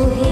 Okay.